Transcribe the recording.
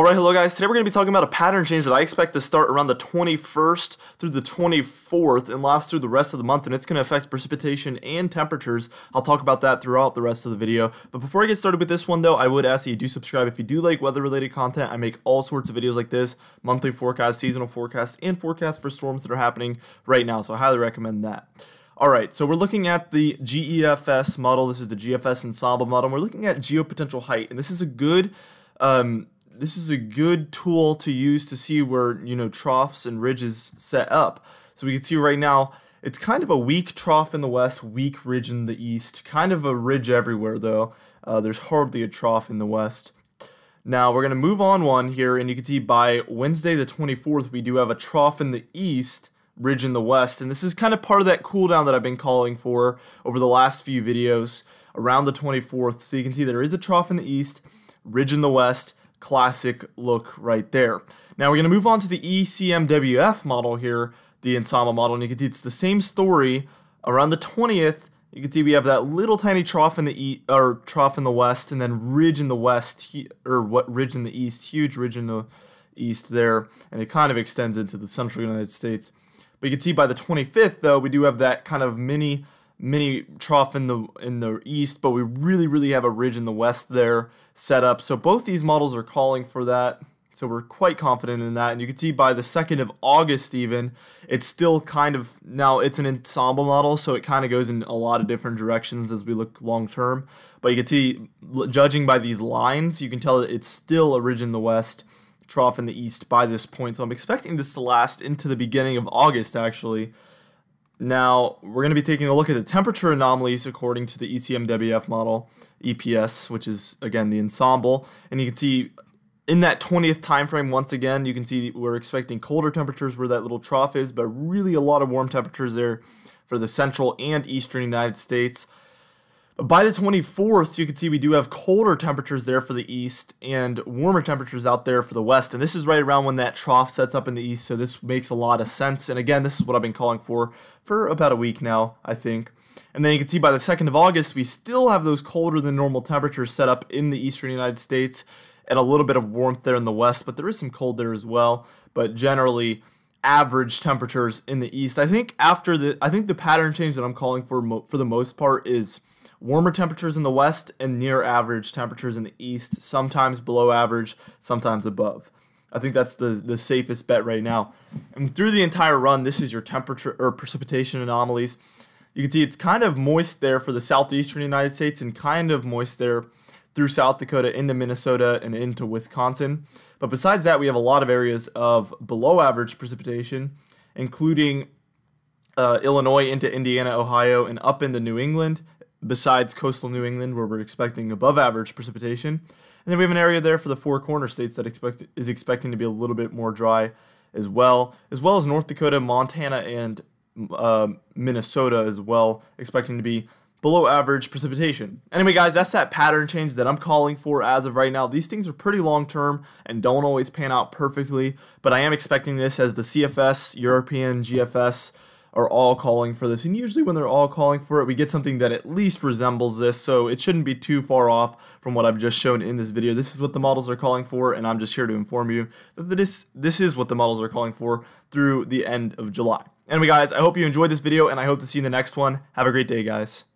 Alright, hello guys. Today we're going to be talking about a pattern change that I expect to start around the 21st through the 24th and last through the rest of the month, and it's going to affect precipitation and temperatures. I'll talk about that throughout the rest of the video. But before I get started with this one though, I would ask that you do subscribe if you do like weather-related content. I make all sorts of videos like this, monthly forecast, seasonal forecast, and forecast for storms that are happening right now, so I highly recommend that. Alright, so we're looking at the GEFS model. This is the GFS ensemble model. We're looking at geopotential height, and this is a good... Um, this is a good tool to use to see where you know troughs and ridges set up. So we can see right now it's kind of a weak trough in the west, weak ridge in the east, kind of a ridge everywhere though. Uh, there's hardly a trough in the west. Now we're going to move on one here, and you can see by Wednesday the 24th we do have a trough in the east, ridge in the west, and this is kind of part of that cool down that I've been calling for over the last few videos around the 24th. So you can see there is a trough in the east, ridge in the west, classic look right there. Now we're going to move on to the ECMWF model here, the ensemble model, and you can see it's the same story. Around the 20th, you can see we have that little tiny trough in the e or trough in the west, and then ridge in the west, or what ridge in the east, huge ridge in the east there, and it kind of extends into the central United States. But you can see by the 25th, though, we do have that kind of mini mini trough in the in the east, but we really really have a ridge in the west there set up. So both these models are calling for that. So we're quite confident in that. And you can see by the 2nd of August even, it's still kind of now it's an ensemble model, so it kind of goes in a lot of different directions as we look long term. But you can see judging by these lines, you can tell that it's still a ridge in the west trough in the east by this point. So I'm expecting this to last into the beginning of August actually. Now, we're going to be taking a look at the temperature anomalies according to the ECMWF model, EPS, which is, again, the ensemble. And you can see in that 20th time frame, once again, you can see we're expecting colder temperatures where that little trough is, but really a lot of warm temperatures there for the central and eastern United States. By the 24th, you can see we do have colder temperatures there for the east and warmer temperatures out there for the west. And this is right around when that trough sets up in the east, so this makes a lot of sense. And again, this is what I've been calling for for about a week now, I think. And then you can see by the 2nd of August, we still have those colder than normal temperatures set up in the eastern United States and a little bit of warmth there in the west, but there is some cold there as well. But generally, average temperatures in the east. I think after the I think the pattern change that I'm calling for for the most part is Warmer temperatures in the west and near average temperatures in the east, sometimes below average, sometimes above. I think that's the, the safest bet right now. And through the entire run, this is your temperature or precipitation anomalies. You can see it's kind of moist there for the southeastern United States and kind of moist there through South Dakota into Minnesota and into Wisconsin. But besides that, we have a lot of areas of below average precipitation, including uh, Illinois into Indiana, Ohio, and up into New England, besides coastal New England, where we're expecting above average precipitation. And then we have an area there for the four corner states that expect is expecting to be a little bit more dry as well, as well as North Dakota, Montana, and uh, Minnesota as well, expecting to be below average precipitation. Anyway, guys, that's that pattern change that I'm calling for as of right now. These things are pretty long term and don't always pan out perfectly, but I am expecting this as the CFS, European GFS, are all calling for this. And usually when they're all calling for it, we get something that at least resembles this. So it shouldn't be too far off from what I've just shown in this video. This is what the models are calling for. And I'm just here to inform you that this, this is what the models are calling for through the end of July. Anyway, guys, I hope you enjoyed this video and I hope to see you in the next one. Have a great day, guys.